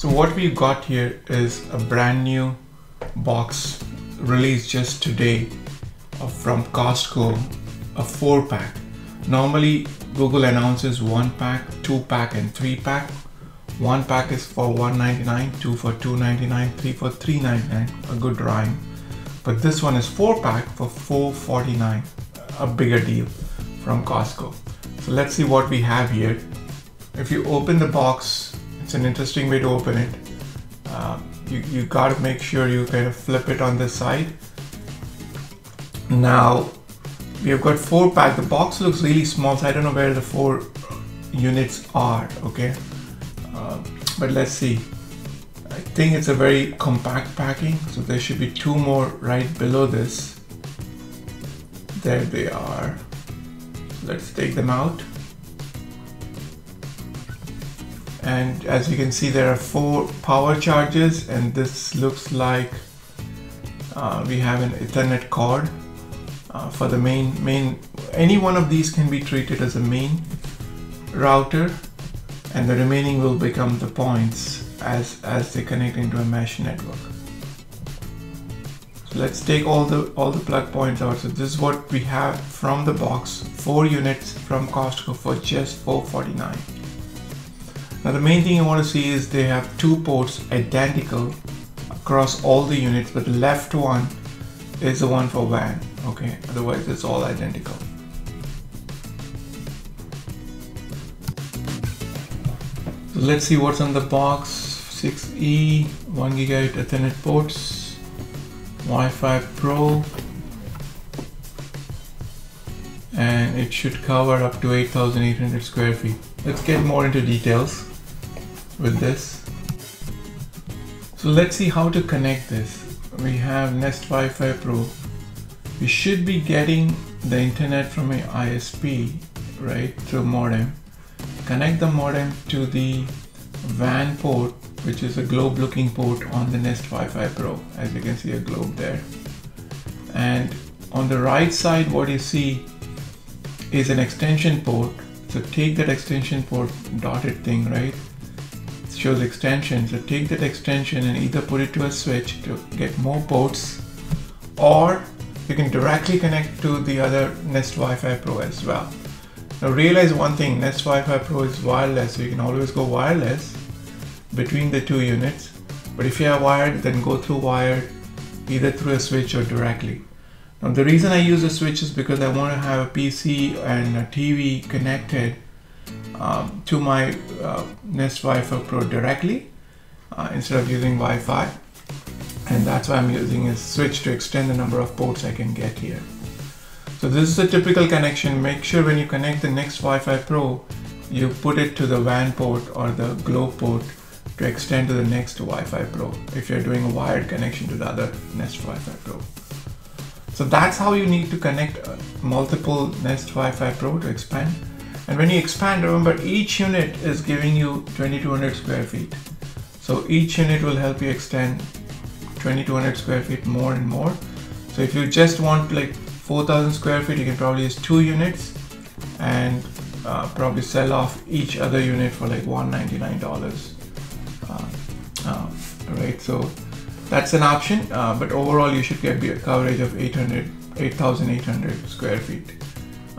So what we've got here is a brand new box released just today uh, from Costco, a four pack. Normally Google announces one pack, two pack and three pack. One pack is for 199, two for 299, three for 399, a good rhyme. But this one is four pack for 449, a bigger deal from Costco. So let's see what we have here. If you open the box, it's an interesting way to open it. Uh, you, you gotta make sure you kind of flip it on this side. Now, we have got four pack. The box looks really small, so I don't know where the four units are, okay? Uh, but let's see. I think it's a very compact packing, so there should be two more right below this. There they are. Let's take them out. And as you can see, there are four power charges and this looks like uh, we have an Ethernet cord uh, for the main, main, any one of these can be treated as a main router and the remaining will become the points as, as they connect into a mesh network. So let's take all the all the plug points out. So this is what we have from the box, four units from Costco for just 449. Now the main thing you want to see is they have two ports identical across all the units, but the left one is the one for WAN. Okay, otherwise it's all identical. So let's see what's on the box. 6E, 1 gigabit Ethernet ports, Wi-Fi Pro and it should cover up to 8800 square feet. Let's get more into details with this. So let's see how to connect this. We have Nest Wi-Fi Pro. We should be getting the internet from a ISP, right, through modem. Connect the modem to the WAN port which is a globe looking port on the Nest Wi-Fi Pro as you can see a globe there and on the right side what you see is an extension port so take that extension port dotted thing right shows extension so take that extension and either put it to a switch to get more ports or you can directly connect to the other Nest Wi-Fi Pro as well now realize one thing Nest Wi-Fi Pro is wireless so you can always go wireless between the two units. But if you are wired, then go through wired either through a switch or directly. Now the reason I use a switch is because I want to have a PC and a TV connected um, to my uh, Nest Wi-Fi Pro directly uh, instead of using Wi-Fi. And that's why I'm using a switch to extend the number of ports I can get here. So this is a typical connection. Make sure when you connect the Nest Wi-Fi Pro, you put it to the WAN port or the Globe port to extend to the next Wi-Fi Pro if you're doing a wired connection to the other Nest Wi-Fi Pro. So that's how you need to connect uh, multiple Nest Wi-Fi Pro to expand. And when you expand, remember each unit is giving you 2200 square feet. So each unit will help you extend 2200 square feet more and more. So if you just want like 4000 square feet, you can probably use two units and uh, probably sell off each other unit for like $199 uh, right so that's an option uh, but overall you should get a coverage of 800 8800 square feet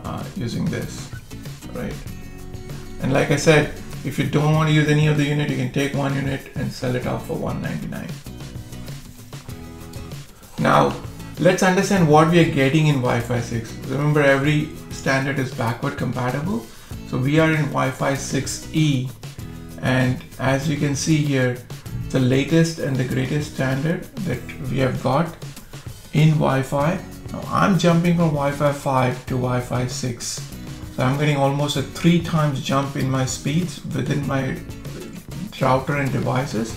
uh, using this right? And like I said if you don't want to use any of the unit you can take one unit and sell it off for 199 now let's understand what we are getting in Wi-Fi 6 remember every standard is backward compatible. So we are in Wi-Fi 6E and as you can see here the latest and the greatest standard that we have got in Wi-Fi. Now I'm jumping from Wi-Fi 5 to Wi-Fi 6 so I'm getting almost a three times jump in my speeds within my router and devices.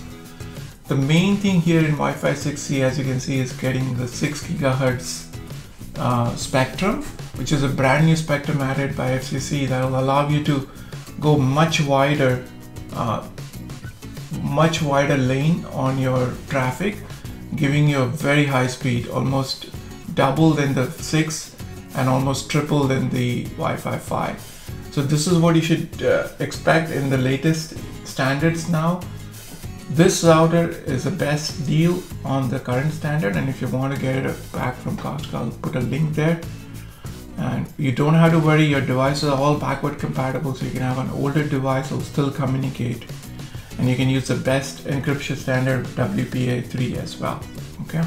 The main thing here in Wi-Fi 6E as you can see is getting the 6 gigahertz uh, spectrum which is a brand new spectrum added by FCC that will allow you to go much wider uh, much wider lane on your traffic giving you a very high speed almost double than the 6 and almost triple than the Wi-Fi 5 so this is what you should uh, expect in the latest standards now This router is the best deal on the current standard and if you want to get it back from Costco, I'll put a link there. And you don't have to worry, your devices are all backward compatible so you can have an older device will still communicate and you can use the best encryption standard WPA3 as well, okay?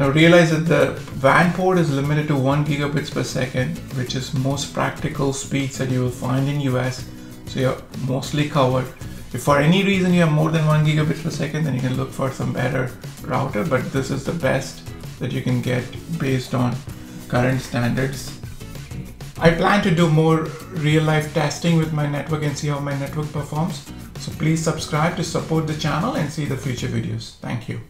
Now realize that the WAN port is limited to 1 gigabits per second, which is most practical speeds that you will find in US. So you're mostly covered. If for any reason you have more than 1 gigabits per second, then you can look for some better router, but this is the best that you can get based on current standards. I plan to do more real life testing with my network and see how my network performs. So please subscribe to support the channel and see the future videos. Thank you.